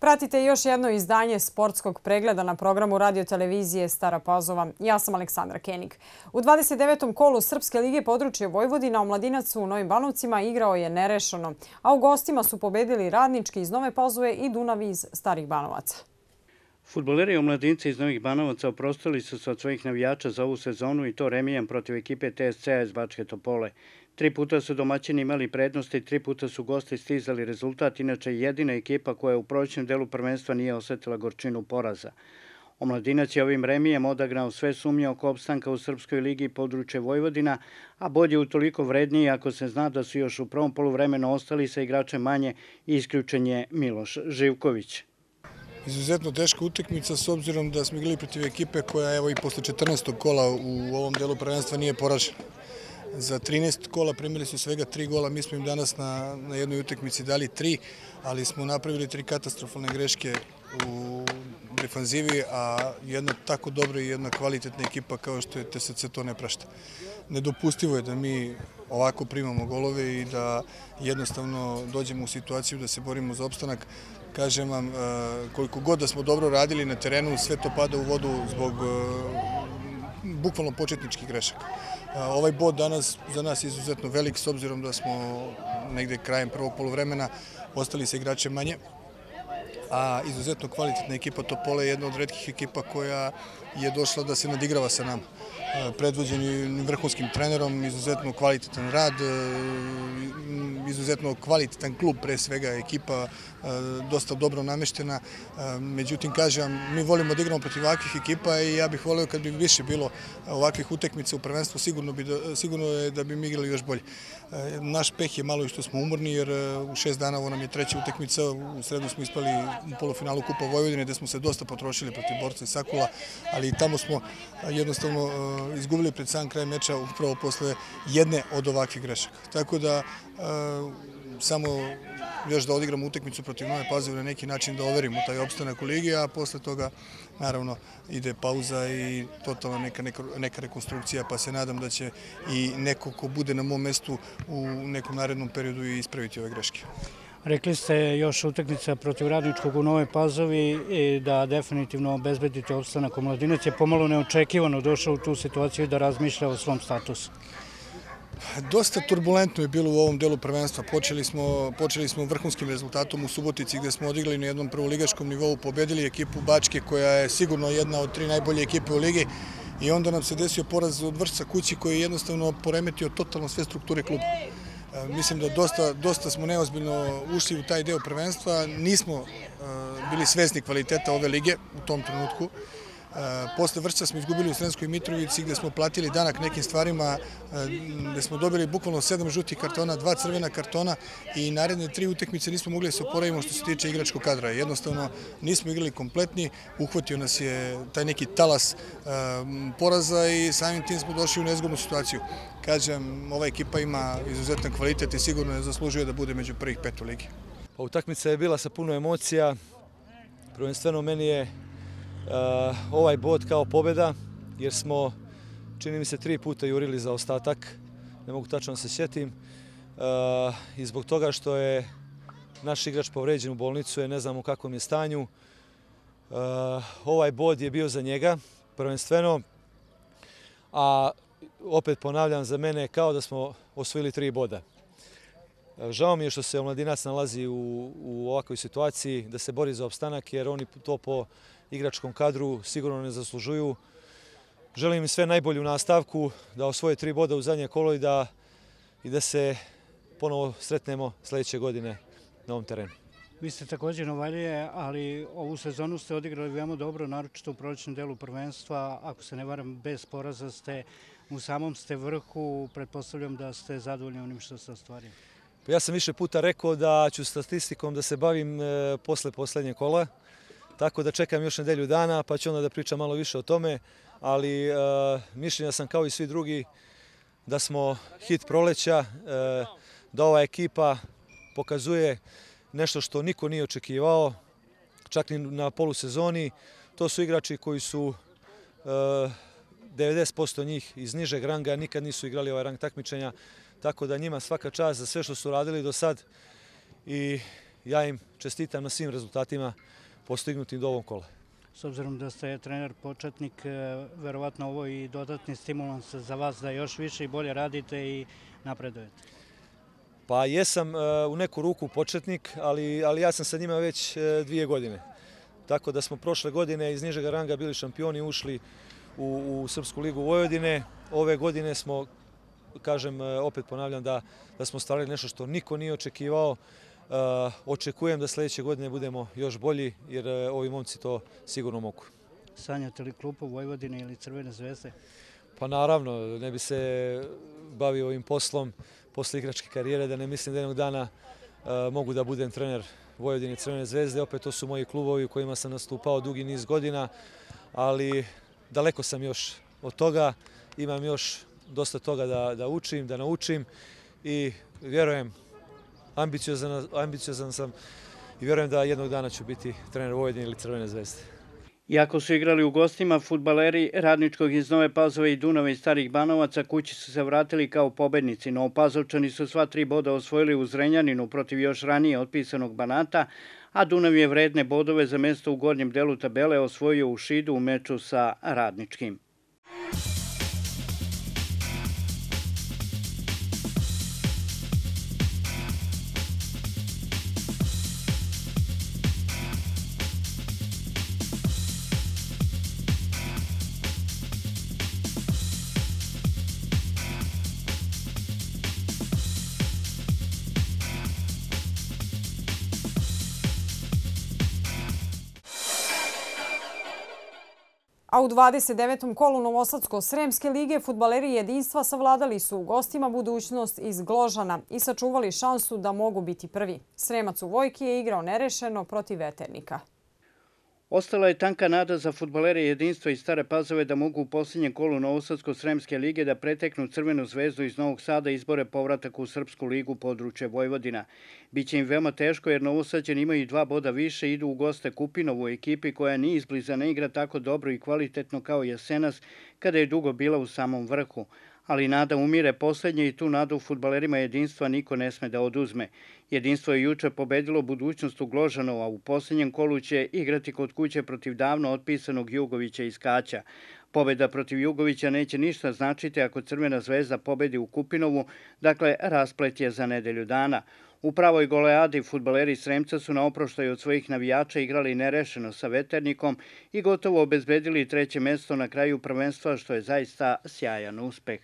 Pratite još jedno izdanje sportskog pregleda na programu radiotelevizije Stara Pazova. Ja sam Aleksandra Kenik. U 29. kolu Srpske lige područje Vojvodina Omladinac u Novim Banovcima igrao je nerešeno, a u gostima su pobedili radnički iz Nove Pazove i Dunav iz Starih Banovaca. Futboleri omladinci iz Novih Banovaca oprostili su se od svojih navijača za ovu sezonu i to remijem protiv ekipe TSC-a iz Bačke Topole. Tri puta su domaćini imali prednosti, tri puta su gosti stizali rezultat, inače jedina ekipa koja u proćnom delu prvenstva nije osetila gorčinu poraza. Omladinac je ovim remijem odagrao sve sumnje oko opstanka u Srpskoj ligi područje Vojvodina, a bod je utoliko vredniji ako se zna da su još u prvom poluvremenu ostali sa igračem manje i isključen je Miloš Živković. Izuzetno teška utekmica s obzirom da smo igrali protiv ekipe koja evo i posle 14. kola u ovom delu prvenstva nije poražena. Za 13 kola primili su svega 3 gola, mi smo im danas na, na jednoj utekmici dali 3, ali smo napravili tri katastrofalne greške u defanzivi, a jedna tako dobra i jedna kvalitetna ekipa kao što je TSC to ne prašta. Nedopustivo je da mi ovako primamo golove i da jednostavno dođemo u situaciju da se borimo za opstanak. Kažem vam, e, koliko god da smo dobro radili na terenu, sve to pada u vodu zbog e, bukvalno početničkih grešaka. Ovaj bod danas za nas je izuzetno velik s obzirom da smo negde krajem prvog polovremena ostali sa igrače manje, a izuzetno kvalitetna ekipa Topole je jedna od redkih ekipa koja je došla da se nadigrava sa nama. Predvođeni vrhunskim trenerom, izuzetno kvalitetan rad, izuzetno kvalitetan klub, pre svega ekipa e, dosta dobro nameštena. E, međutim, kažem, mi volimo da igramo protiv ovakvih ekipa i ja bih volio kad bi više bilo ovakvih utekmica u prvenstvu, sigurno, bi, sigurno je da bi mi igrali još bolje. E, naš peh je malo i što smo umorni, jer u šest dana ovo nam je treća utekmica, u sredu smo ispali polufinalu Kupa Vojvodine, gde smo se dosta potrošili protiv borca i Sakula, ali i tamo smo jednostavno izgubili pred sam kraj meča upravo posle jedne od ovakvih grešaka. Tako da samo još da odigramo utekmicu protiv Nove Pazove na neki način da overimo taj opstanak u ligi, a posle toga naravno ide pauza i totalna neka, neka, rekonstrukcija, pa se nadam da će i neko ko bude na mom mestu u nekom narednom periodu ispraviti ove greške. Rekli ste još utakmica protiv Radničkog u Nove Pazovi i da definitivno obezbedite opstanak u Mladinac je pomalo neočekivano došao u tu situaciju da razmišlja o svom statusu. Dosta turbulentno je bilo u ovom delu prvenstva. Počeli smo, počeli smo vrhunskim rezultatom u Subotici gde smo odigrali na jednom prvoligaškom nivou, pobedili ekipu Bačke koja je sigurno jedna od tri najbolje ekipe u ligi i onda nam se desio poraz od vršca kući koji je jednostavno poremetio totalno sve strukture kluba. E, mislim da dosta, dosta smo neozbiljno ušli u taj deo prvenstva, nismo e, bili svesni kvaliteta ove lige u tom trenutku. Posle vršca smo izgubili u Srenskoj Mitrovici gde smo platili danak nekim stvarima, gde smo dobili bukvalno sedam žutih kartona, dva crvena kartona i naredne tri utekmice nismo mogli da se oporavimo što se tiče igračkog kadra. Jednostavno nismo igrali kompletni, uhvatio nas je taj neki talas poraza i samim tim smo došli u nezgodnu situaciju. Kažem, ova ekipa ima izuzetan kvalitet i sigurno je zaslužio da bude među prvih pet u ligi. Pa utakmica je bila sa puno emocija. Prvenstveno meni je ovaj bod kao pobeda, jer smo, čini mi se, tri puta jurili za ostatak, ne mogu tačno da se sjetim, eh, i zbog toga što je naš igrač povređen u bolnicu, je ne znam u kakvom je stanju. Eh, ovaj bod je bio za njega, prvenstveno, a opet ponavljam, za mene kao da smo osvojili tri boda. Žao mi je što se Omladinac nalazi u, u ovakvoj situaciji, da se bori za opstanak, jer oni to po igračkom kadru sigurno ne zaslužuju. Želim im sve najbolje u nastavku, da osvoje tri boda u zadnje kolo i da, i da se ponovo sretnemo sledeće godine na ovom terenu. Vi ste također novalije, ali ovu sezonu ste odigrali veoma dobro, naročito u prolećnom delu prvenstva. Ako se ne varam, bez poraza ste u samom ste vrhu. Pretpostavljam da ste zadovoljni onim što ste ostvarili. Pa ja sam više puta rekao da ću statistikom da se bavim e, posle poslednje kola. Tako da čekam još nedelju dana, pa ću onda da pričam malo više o tome, ali e, mišljenja sam kao i svi drugi da smo hit proleća, e, da ova ekipa pokazuje nešto što niko nije očekivao, čak ni na polusezoni. To su igrači koji su 90% njih iz nižeg ranga, nikad nisu igrali ovaj rang takmičenja, tako da njima svaka čast za sve što su radili do sad i ja im čestitam na svim rezultatima postignutim do ovom kola. S obzirom da ste trener početnik, e, verovatno ovo i dodatni stimulans za vas da još više i bolje radite i napredujete. Pa jesam e, u neku ruku početnik, ali, ali ja sam sa njima već e, dvije godine. Tako da smo prošle godine iz nižeg ranga bili šampioni, ušli u, u Srpsku ligu Vojvodine. Ove godine smo, kažem, opet ponavljam da, da smo stvarili nešto što niko nije očekivao. Uh, očekujem da sledeće godine budemo još bolji, jer uh, ovi momci to sigurno mogu. Sanjate li klupu Vojvodine ili Crvene zvezde? Pa naravno, ne bi se bavio ovim poslom posle igračke karijere, da ne mislim da jednog dana uh, mogu da budem trener Vojvodine Crvene zvezde. Opet to su moji klubovi u kojima sam nastupao dugi niz godina, ali daleko sam još od toga. Imam još dosta toga da, da učim, da naučim i vjerujem ambiciozan, ambiciozan sam i vjerujem da jednog dana ću biti trener Vojvodine ili Crvene zvezde. Iako su igrali u gostima, futbaleri Radničkog iz Nove Pazove i Dunava i Starih Banovaca kući su se vratili kao pobednici. Novopazovčani su sva tri boda osvojili u Zrenjaninu protiv još ranije otpisanog Banata, a Dunav je vredne bodove za mesto u gornjem delu tabele osvojio u Šidu u meču sa Radničkim. A u 29. kolu Novosadsko-Sremske lige futbaleri jedinstva savladali su u gostima budućnost iz Gložana i sačuvali šansu da mogu biti prvi. Sremac u Vojki je igrao nerešeno protiv Veternika. Ostala je tanka nada za futbolere jedinstva iz Stare Pazove da mogu u posljednjem kolu Novosadsko-Sremske lige da preteknu Crvenu zvezdu iz Novog Sada izbore povratak u Srpsku ligu područje Vojvodina. Biće im veoma teško jer Novosađani imaju dva boda više i idu u goste Kupinovu ekipi koja ni izbliza ne igra tako dobro i kvalitetno kao Jesenas kada je dugo bila u samom vrhu ali nada umire poslednje i tu nadu futbalerima jedinstva niko ne sme da oduzme. Jedinstvo je juče pobedilo budućnost u Gložanova, u poslednjem kolu će igrati kod kuće protiv davno otpisanog Jugovića iz Kaća. Pobeda protiv Jugovića neće ništa značiti ako Crvena zvezda pobedi u Kupinovu, dakle rasplet je za nedelju dana. U pravoj goleadi futbaleri Sremca su na oproštaju od svojih navijača igrali nerešeno sa veternikom i gotovo obezbedili treće mesto na kraju prvenstva, što je zaista sjajan uspeh.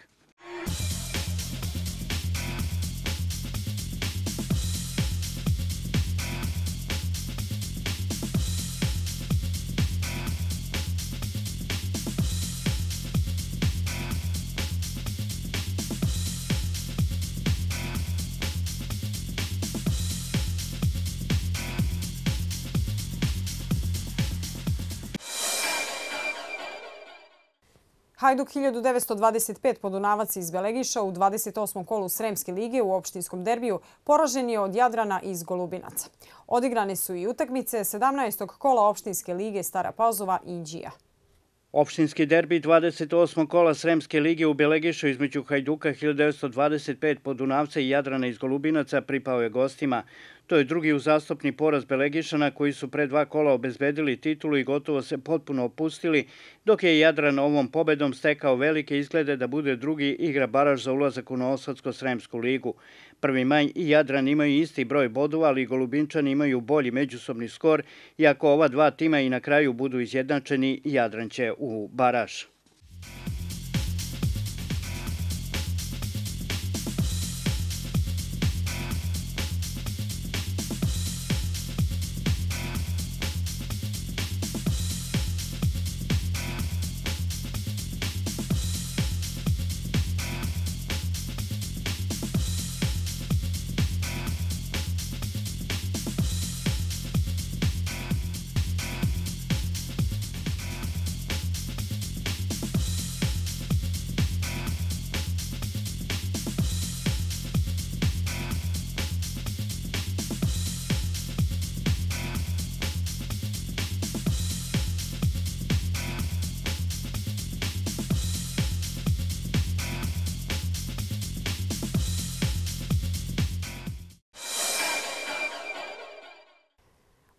Hajduk 1925 podunavac iz Belegiša u 28. kolu Sremske lige u opštinskom derbiju poražen je od Jadrana iz Golubinaca. Odigrane su i utakmice 17. kola opštinske lige Stara Pazova i Inđija. Opštinski derbi 28. kola Sremske lige u Belegišu između Hajduka 1925 podunavca i Jadrana iz Golubinaca pripao je gostima. To je drugi uzastopni poraz Belegišana koji su pre dva kola obezbedili titulu i gotovo se potpuno opustili, dok je Jadran ovom pobedom stekao velike izglede da bude drugi igra baraž za ulazak u Novosadsko-Sremsku ligu. Prvi maj i Jadran imaju isti broj bodova, ali Golubinčani imaju bolji međusobni skor i ako ova dva tima i na kraju budu izjednačeni, Jadran će u baraž.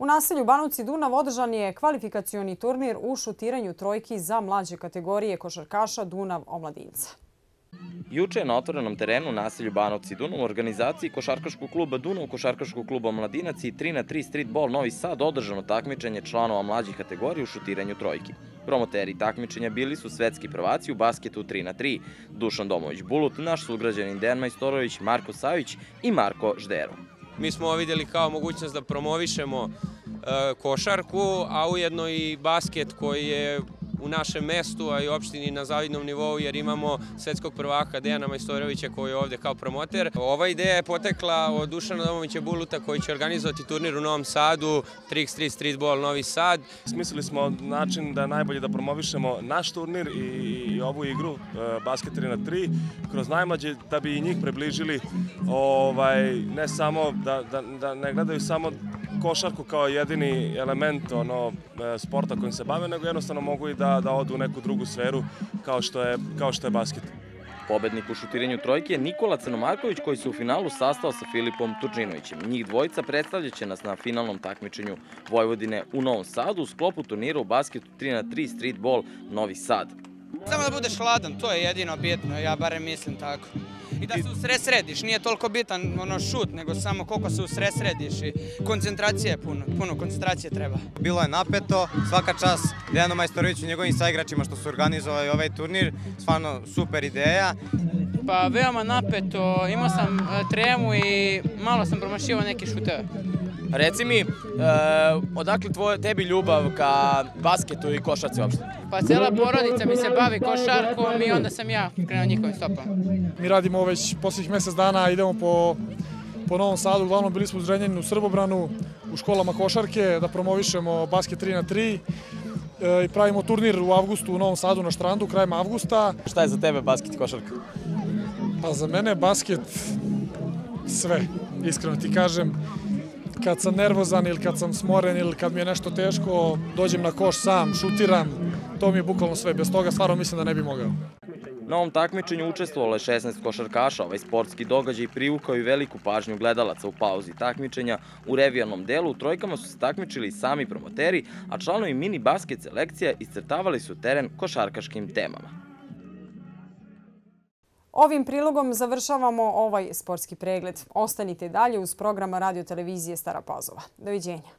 Naselju Banovci Dunav održan je kvalifikacioni turnir u šutiranju trojki za mlađe kategorije košarkaša Dunav omladinca. Juče je na otvorenom terenu naselju Banovci Dunav u organizaciji Košarkaškog kluba Dunav, Košarkaškog kluba Mladinac i 3 na 3 streetball Novi Sad održano takmičenje članova mlađih kategorija u šutiranju trojki. Promoteri takmičenja bili su svetski prvaci u basketu 3 na 3 Dušan Domović Bulut, naš sugrađanin Dejan Majstorović, Marko Savić i Marko Ždero. Mi smo ovo videli kao mogućnost da promovišemo košarku, a ujedno i basket koji je u našem mestu, a i opštini na zavidnom nivou, jer imamo svetskog prvaka Dejana Majstorovića koji je ovde kao promoter. Ova ideja je potekla od Dušana Domovića Buluta koji će organizovati turnir u Novom Sadu, Trix Street Streetball Novi Sad. Smislili smo način da je najbolje da promovišemo naš turnir i, i ovu igru e, basket 3 na 3 kroz najmlađe da bi i njih približili ovaj ne samo da, da, da ne gledaju samo košarku kao jedini element ono e, sporta kojim se bave, nego jednostavno mogu i da, da odu u neku drugu sferu kao što je, kao što je basket. Pobednik u šutiranju trojke je Nikola Crnomarković koji se u finalu sastao sa Filipom Tučinovićem. Njih dvojica predstavljaće nas na finalnom takmičenju Vojvodine u Novom Sadu u sklopu turnira u basketu 3 na 3 streetball Novi Sad. Samo da budeš hladan, to je jedino bitno, ja barem mislim tako i da se usresrediš. Nije toliko bitan ono šut, nego samo koliko se usresrediš i koncentracije je puno, puno koncentracije treba. Bilo je napeto, svaka čas Dejanu Majstoroviću i njegovim saigračima što su organizovali ovaj turnir, stvarno super ideja. Pa veoma napeto, imao sam e, tremu i malo sam promašivao neke šuteve. Reci mi, e, odakle tvoje, tebi ljubav ka basketu i košarci uopšte? Pa cela porodica mi se bavi košarkom i onda sam ja krenuo njihovim stopama. Mi radimo već posljednjih mesec dana, idemo po, po Novom Sadu, uglavnom bili smo u Zrenjaninu, u Srbobranu, u školama košarke, da promovišemo basket 3 na 3 e, i pravimo turnir u avgustu u Novom Sadu na štrandu, krajem avgusta. Šta je za tebe basket i košarka? Pa za mene basket sve, iskreno ti kažem kad sam nervozan ili kad sam smoren ili kad mi je nešto teško, dođem na koš sam, šutiram, to mi je bukvalno sve. Bez toga stvarno mislim da ne bi mogao. Na ovom takmičenju učestvovalo je 16 košarkaša. Ovaj sportski događaj privukao i veliku pažnju gledalaca u pauzi takmičenja. U revijalnom delu u trojkama su se takmičili sami promoteri, a članovi mini basket selekcija iscrtavali su teren košarkaškim temama. Ovim prilogom završavamo ovaj sportski pregled. Ostanite dalje uz programa radio televizije Stara Pazova. Doviđenja.